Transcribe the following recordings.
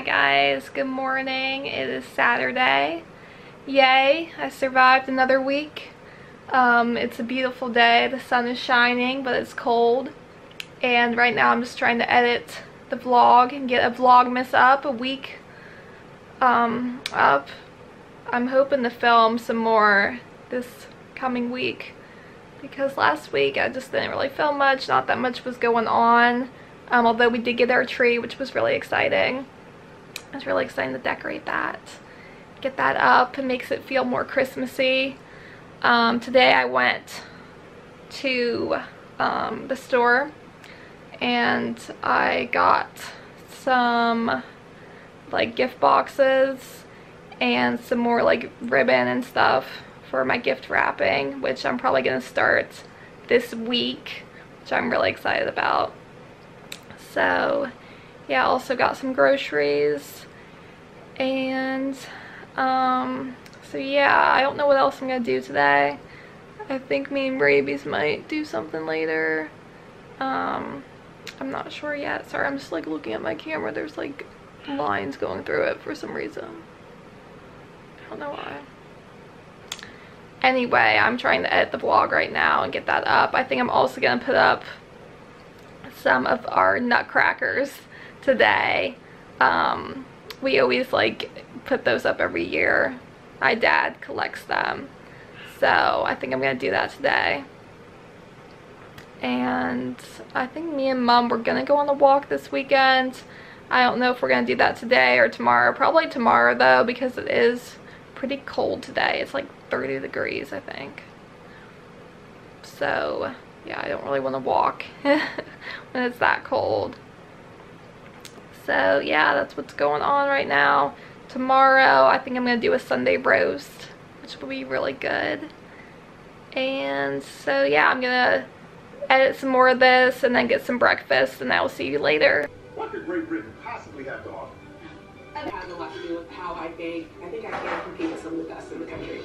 Hi guys, good morning. It is Saturday. Yay, I survived another week. Um, it's a beautiful day. The sun is shining, but it's cold. And right now I'm just trying to edit the vlog and get a vlogmas up, a week um, up. I'm hoping to film some more this coming week because last week I just didn't really film much. Not that much was going on. Um, although we did get our tree, which was really exciting. I was really excited to decorate that. Get that up. It makes it feel more Christmassy. Um, today I went to um, the store and I got some like gift boxes and some more like ribbon and stuff for my gift wrapping, which I'm probably going to start this week, which I'm really excited about. So yeah, also got some groceries and um, so yeah, I don't know what else I'm going to do today. I think me and Rabies might do something later. Um, I'm not sure yet. Sorry, I'm just like looking at my camera. There's like lines going through it for some reason. I don't know why. Anyway, I'm trying to edit the vlog right now and get that up. I think I'm also going to put up some of our nutcrackers today. Um, we always like put those up every year. My dad collects them. So I think I'm going to do that today. And I think me and mom were going to go on a walk this weekend. I don't know if we're going to do that today or tomorrow. Probably tomorrow though because it is pretty cold today. It's like 30 degrees I think. So yeah, I don't really want to walk when it's that cold. So yeah, that's what's going on right now. Tomorrow, I think I'm going to do a Sunday roast, which will be really good. And so yeah, I'm going to edit some more of this and then get some breakfast and I will see you later. What could Great Britain possibly have to offer? It has a lot to do with how I bake. I think I can compete with some of the best in the country.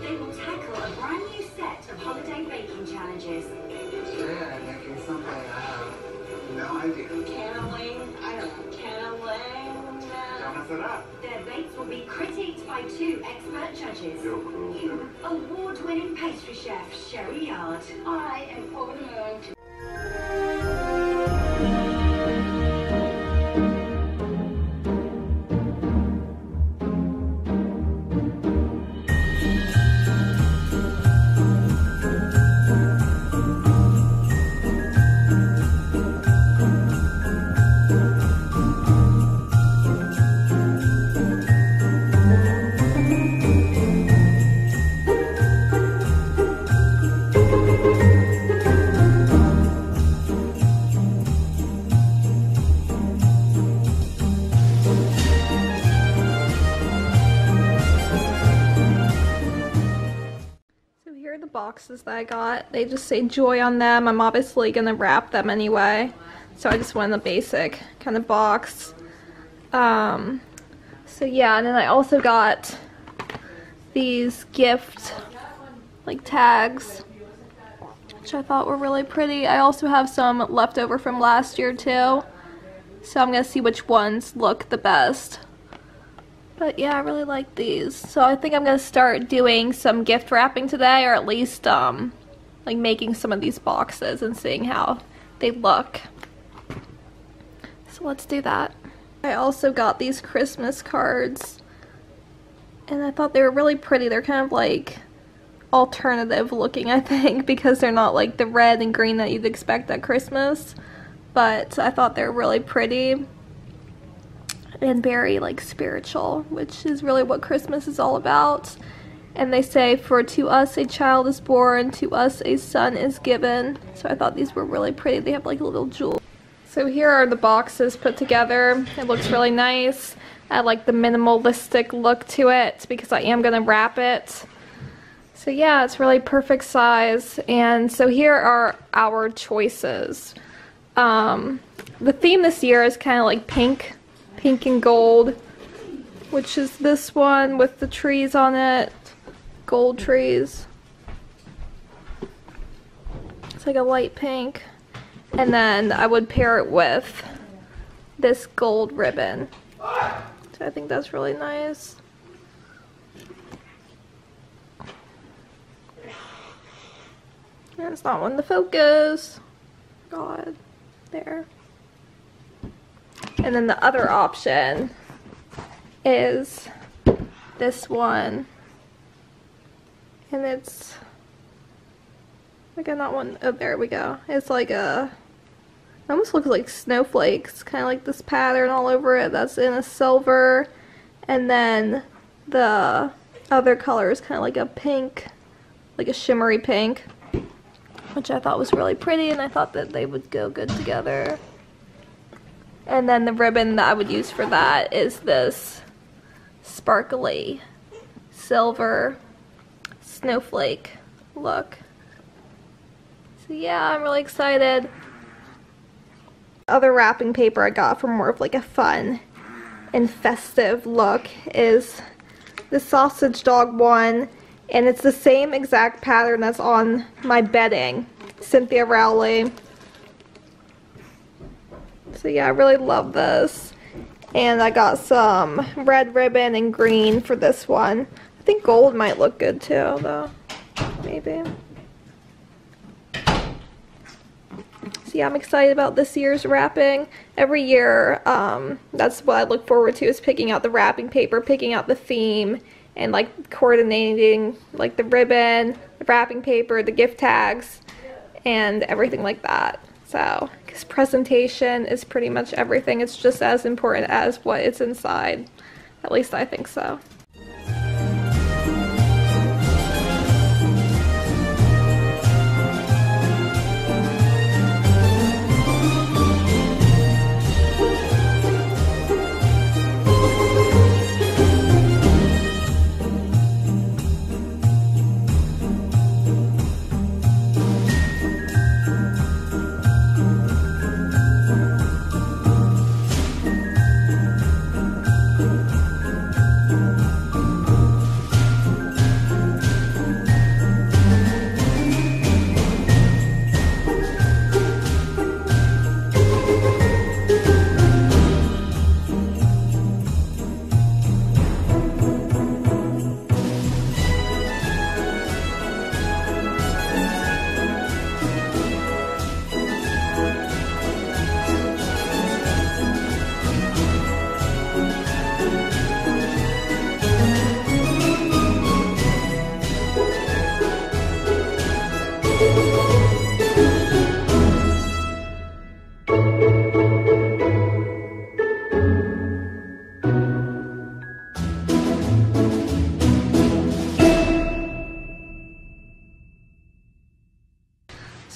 They will tackle a brand new set of holiday baking challenges. Yeah, making something I have uh, no idea. Don't mess. Their bakes will be critiqued by two expert judges. You're cruel, Sherry. Award-winning pastry chef Sherry Yard. I am over are the boxes that I got. They just say joy on them. I'm obviously going to wrap them anyway. So I just went in the basic kind of box. Um, so yeah, and then I also got these gift like tags which I thought were really pretty. I also have some left over from last year too. So I'm going to see which ones look the best. But yeah, I really like these. So I think I'm going to start doing some gift wrapping today or at least um like making some of these boxes and seeing how they look. So let's do that. I also got these Christmas cards and I thought they were really pretty. They're kind of like alternative looking, I think, because they're not like the red and green that you'd expect at Christmas. But I thought they're really pretty and very like spiritual, which is really what Christmas is all about. And they say, For to us a child is born, to us a son is given. So I thought these were really pretty. They have like little jewels. So here are the boxes put together. It looks really nice. I like the minimalistic look to it because I am going to wrap it. So yeah, it's really perfect size. And so here are our choices. Um, the theme this year is kind of like pink, pink and gold, which is this one with the trees on it, gold trees. It's like a light pink. And then I would pair it with this gold ribbon. So I think that's really nice. That's not one to focus. God. There. And then the other option is this one. And it's like a not one oh there we go. It's like a it almost looks like snowflakes, kind of like this pattern all over it that's in a silver. And then the other color is kind of like a pink, like a shimmery pink, which I thought was really pretty and I thought that they would go good together. And then the ribbon that I would use for that is this sparkly silver snowflake look. So yeah, I'm really excited. Other wrapping paper I got for more of like a fun and festive look is the sausage dog one and it's the same exact pattern that's on my bedding. Cynthia Rowley. So yeah, I really love this. And I got some red ribbon and green for this one. I think gold might look good too, though. Maybe. So yeah, I'm excited about this year's wrapping. Every year, um, that's what I look forward to is picking out the wrapping paper, picking out the theme, and like coordinating like the ribbon, the wrapping paper, the gift tags, and everything like that. So, because presentation is pretty much everything. It's just as important as what it's inside. At least I think so.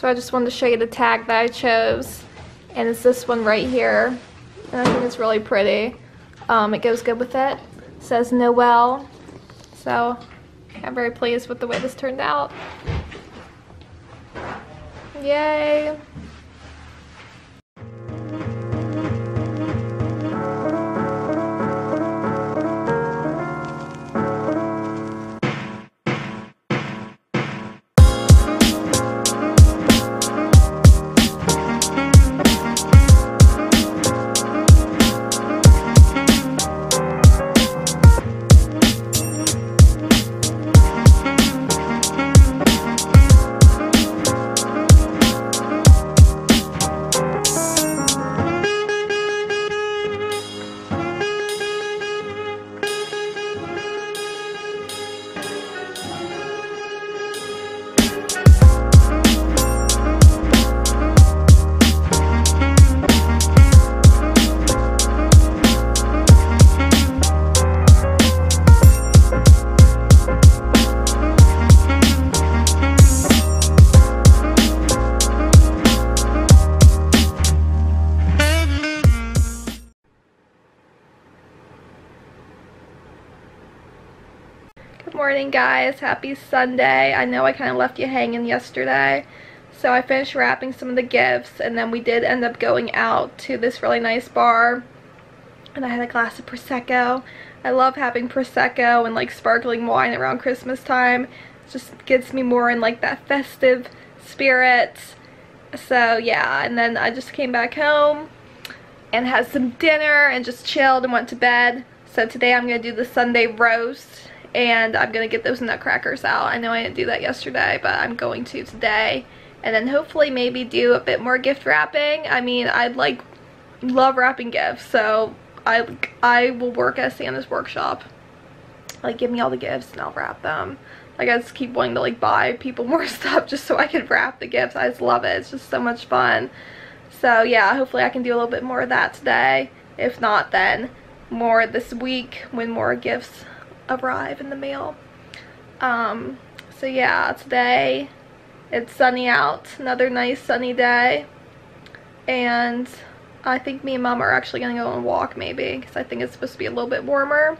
I just wanted to show you the tag that I chose. And it's this one right here. And I think it's really pretty. Um, it goes good with it. it. says Noel. So I'm very pleased with the way this turned out. Yay! Morning guys. Happy sunday. I know i kind of left you hanging yesterday so i finished wrapping some of the gifts and then we did end up going out to this really nice bar and i had a glass of prosecco. I love having prosecco and like sparkling wine around christmas time. It just gets me more in like that festive spirit. So yeah and then i just came back home and had some dinner and just chilled and went to bed. So today I'm going to do the Sunday roast and I'm to get those nutcrackers out. I know I didn't do that yesterday, but I'm going to today. And then hopefully maybe do a bit more gift wrapping. I mean, I'd like, love wrapping gifts, so I, I will work at Santa's workshop. Like, give me all the gifts and I'll wrap them. Like, I just keep wanting to, like, buy people more stuff just so I can wrap the gifts. I just love it. It's just so much fun. So, yeah, hopefully I can do a little bit more of that today. If not, then more this week when more gifts arrive in the mail. Um, so, yeah, today it's sunny out. Another nice sunny day. And I think me and mom are actually going to go on a walk maybe because I think it's supposed to be a little bit warmer.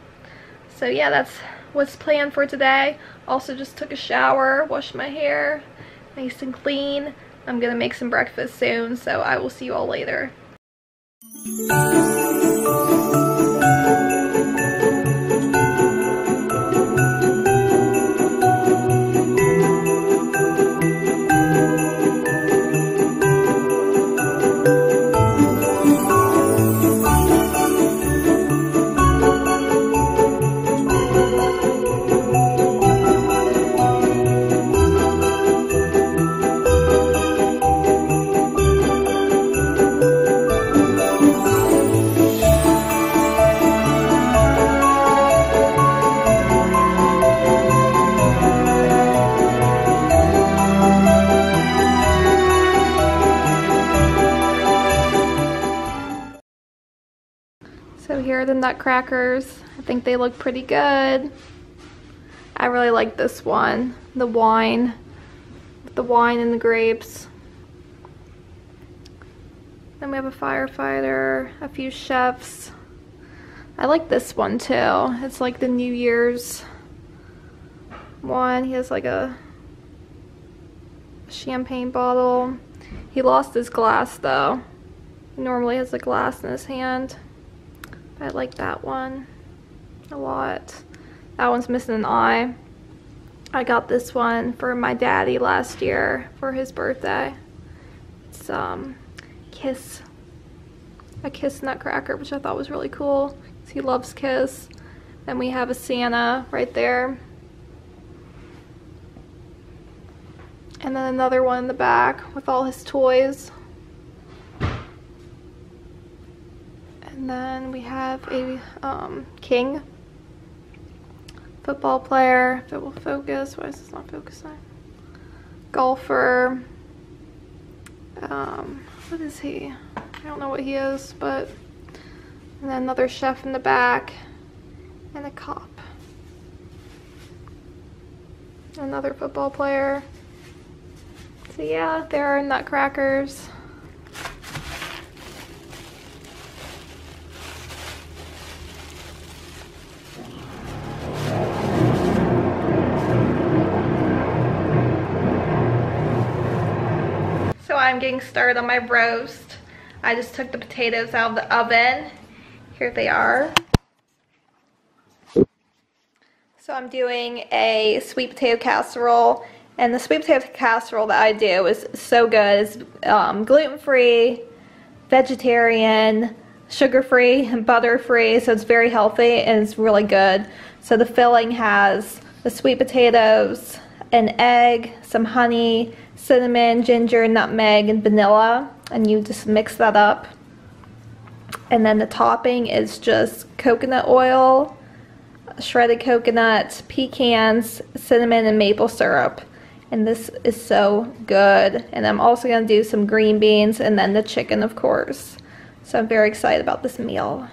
So yeah, that's what's planned for today. Also just took a shower, washed my hair, nice and clean. I'm going to make some breakfast soon, so I will see you all later. Nutcrackers. I think they look pretty good. I really like this one, the wine, the wine and the grapes. Then we have a firefighter, a few chefs. I like this one too. It's like the New Year's one. He has like a champagne bottle. He lost his glass though. He normally has a glass in his hand. I like that one a lot. That one's missing an eye. I got this one for my daddy last year for his birthday. It's um Kiss. A Kiss Nutcracker, which I thought was really cool. because He loves Kiss. Then we have a Santa right there. And then another one in the back with all his toys. And then we have a um, king football player. If it will focus. Why is this not focusing? Golfer. Um, what is he? I don't know what he is, but and then another chef in the back and a cop. Another football player. So yeah, there are nutcrackers. I'm getting started on my roast. I just took the potatoes out of the oven. Here they are. So I'm doing a sweet potato casserole. And the sweet potato casserole that I do is so good. It's um, gluten-free, vegetarian, sugar-free, and butter-free. So it's very healthy and it's really good. So the filling has the sweet potatoes, an egg, some honey, cinnamon, ginger, nutmeg, and vanilla. And you just mix that up. And then the topping is just coconut oil, shredded coconut, pecans, cinnamon, and maple syrup. And this is so good. And I'm also going to do some green beans and then the chicken, of course. So I'm very excited about this meal.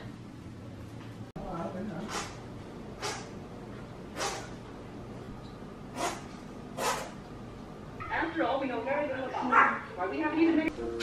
After all, we know very little about Why we haven't even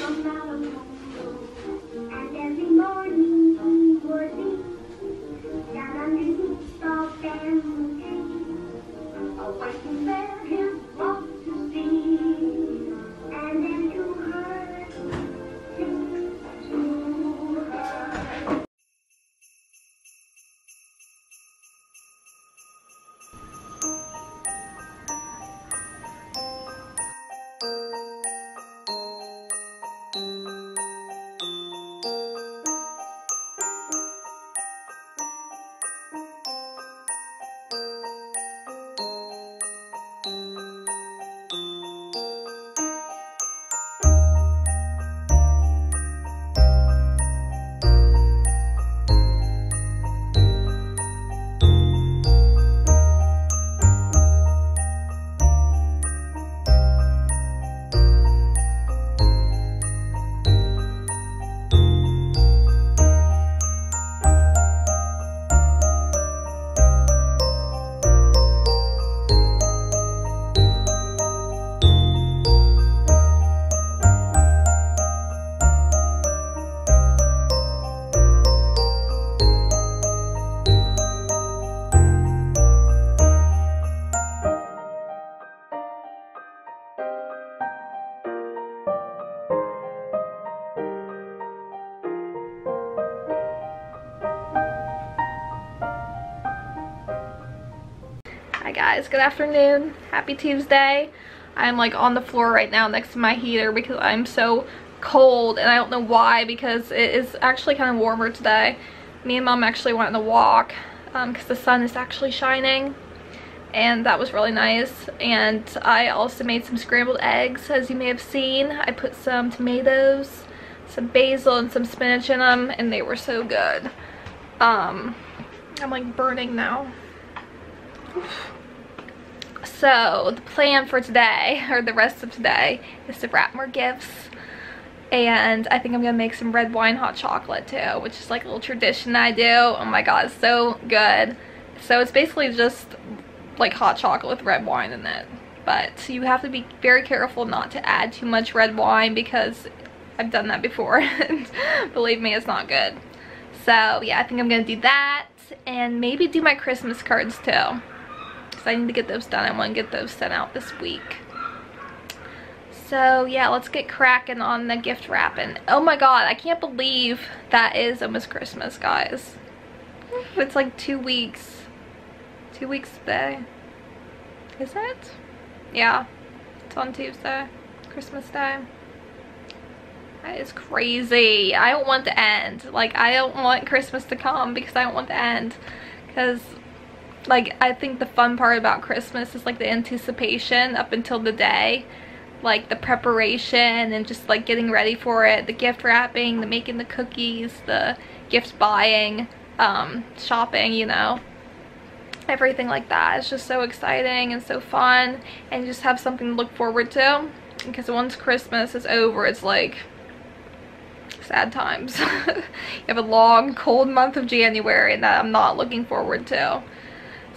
afternoon. Happy Tuesday. I'm like on the floor right now next to my heater because I'm so cold and I don't know why because it is actually kind of warmer today. Me and mom actually went on a walk because um, the sun is actually shining and that was really nice and I also made some scrambled eggs as you may have seen. I put some tomatoes, some basil and some spinach in them and they were so good. Um, I'm like burning now. So the plan for today, or the rest of today, is to wrap more gifts. And I think I'm gonna make some red wine hot chocolate too, which is like a little tradition I do. Oh my god, it's so good. So it's basically just like hot chocolate with red wine in it. But you have to be very careful not to add too much red wine because I've done that before and believe me, it's not good. So yeah, I think I'm gonna do that and maybe do my Christmas cards too because I need to get those done. I want to get those sent out this week. So yeah, let's get cracking on the gift wrapping. Oh my god, I can't believe that is almost Christmas, guys. It's like two weeks. Two weeks today. Is it? Yeah, it's on Tuesday. Christmas Day. That is crazy. I don't want to end. Like, I don't want Christmas to come because I don't want to end. Because like I think the fun part about Christmas is like the anticipation up until the day. Like the preparation and just like getting ready for it the gift wrapping the making the cookies the gift buying um shopping you know? Everything like that. It's just so exciting and so fun and just have something to look forward to. Because once Christmas is over it's like sad times. You have a long cold month of January and that I'm not looking forward to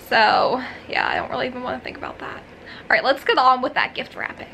so yeah, I don't really even want to think about that. All right, let's get on with that gift wrapping.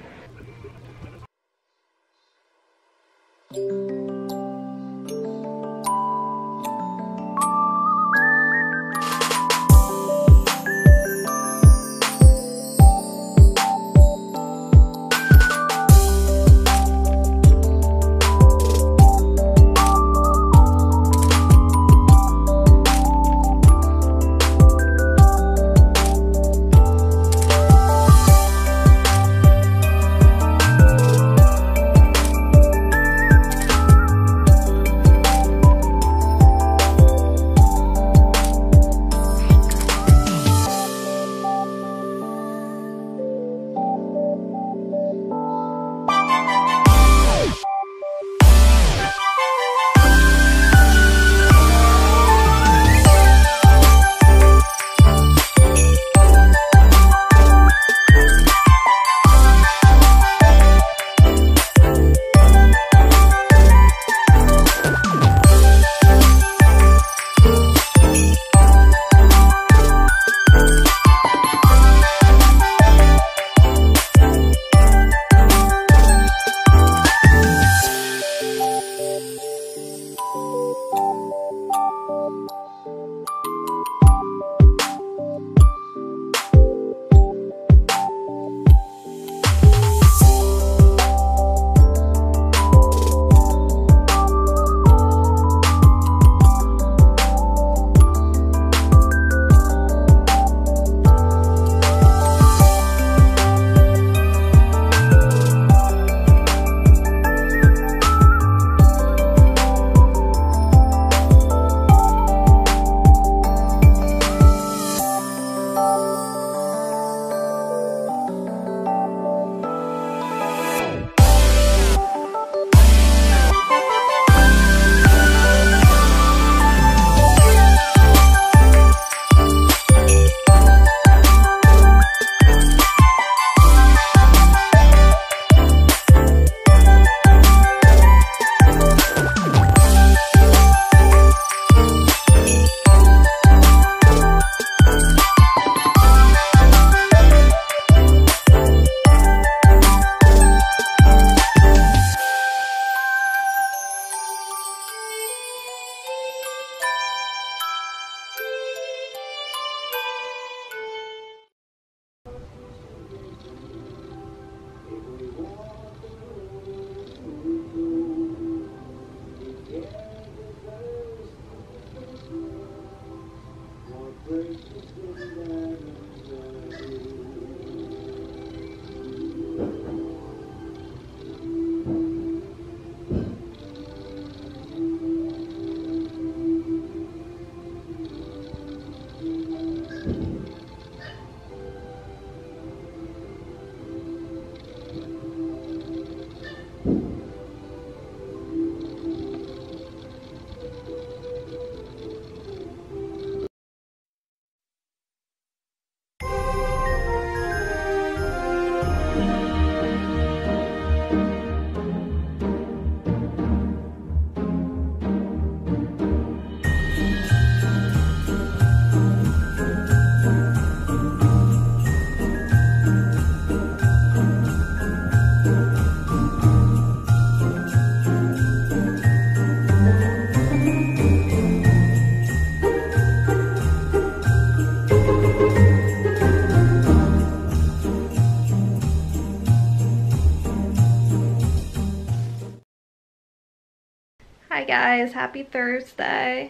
Guys, happy Thursday.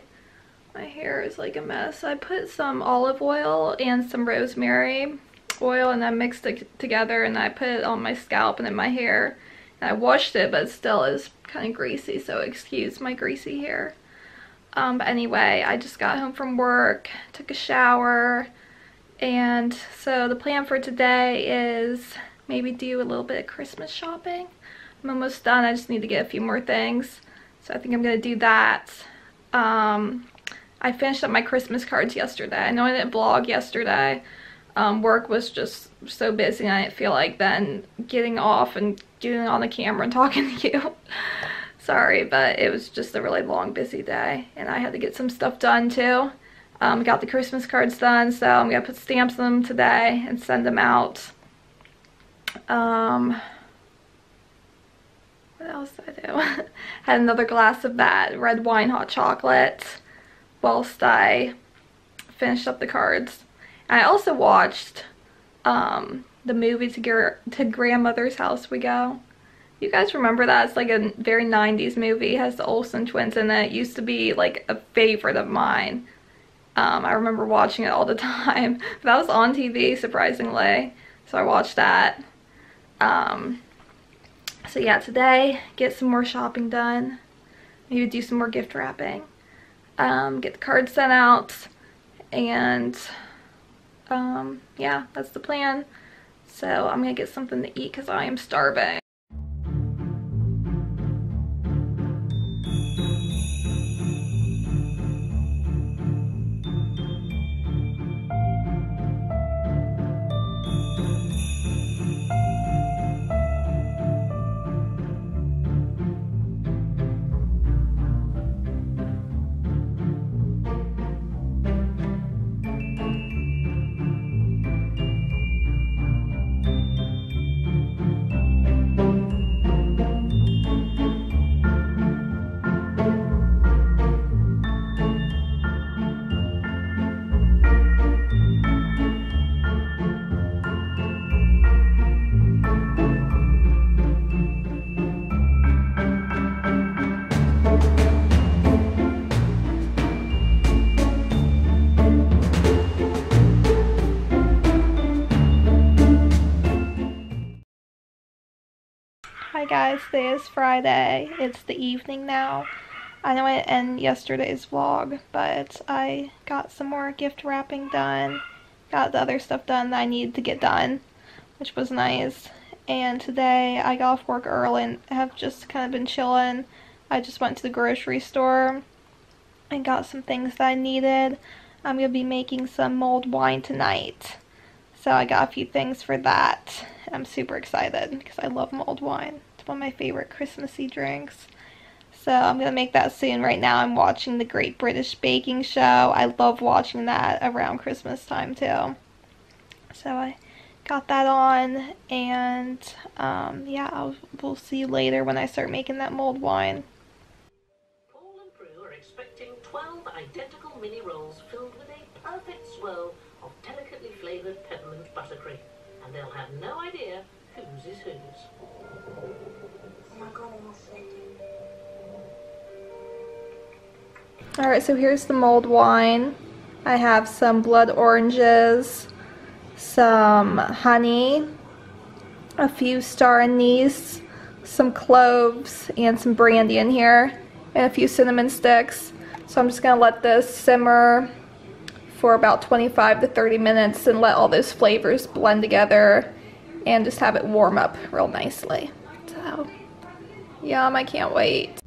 My hair is like a mess. I put some olive oil and some rosemary oil and I mixed it together and I put it on my scalp and in my hair. And I washed it but it still is kind of greasy so excuse my greasy hair. Um, but anyway, I just got home from work, took a shower, and so the plan for today is maybe do a little bit of Christmas shopping. I'm almost done. I just need to get a few more things. So I think I'm going to do that. Um, I finished up my Christmas cards yesterday. I know I didn't vlog yesterday. Um, work was just so busy and I didn't feel like then getting off and getting on the camera and talking to you. Sorry, but it was just a really long, busy day. And I had to get some stuff done too. Um, got the Christmas cards done, so I'm going to put stamps on them today and send them out. Um, what else I do? Had another glass of that red wine hot chocolate whilst I finished up the cards. I also watched um, the movie to, to Grandmother's House We Go. You guys remember that? It's like a very 90s movie. It has the Olsen twins in it. it used to be like a favorite of mine. Um, I remember watching it all the time. that was on TV, surprisingly. So I watched that. Um, so yeah, today, get some more shopping done. Maybe do some more gift wrapping. Um, get the cards sent out. And um, yeah, that's the plan. So I'm to get something to eat because I am starving. Guys, today is Friday. It's the evening now. I know I end yesterday's vlog, but I got some more gift wrapping done. Got the other stuff done that I needed to get done, which was nice. And today I got off work early and have just kind of been chilling. I just went to the grocery store and got some things that I needed. I'm going to be making some mulled wine tonight. So I got a few things for that. I'm super excited because I love mulled wine. One of my favorite Christmassy drinks. So I'm going to make that soon. Right now I'm watching the Great British Baking Show. I love watching that around Christmas time too. So I got that on and um, yeah, I'll, we'll see you later when I start making that mulled wine. Paul and Prue are expecting 12 identical mini rolls filled with a perfect swirl of delicately flavoured peppermint buttercream and they'll have no idea whose is whose. Alright, so here's the mulled wine. I have some blood oranges, some honey, a few star anise, some cloves, and some brandy in here, and a few cinnamon sticks. So I'm just to let this simmer for about 25 to 30 minutes and let all those flavors blend together and just have it warm up real nicely. So, yum, I can't wait.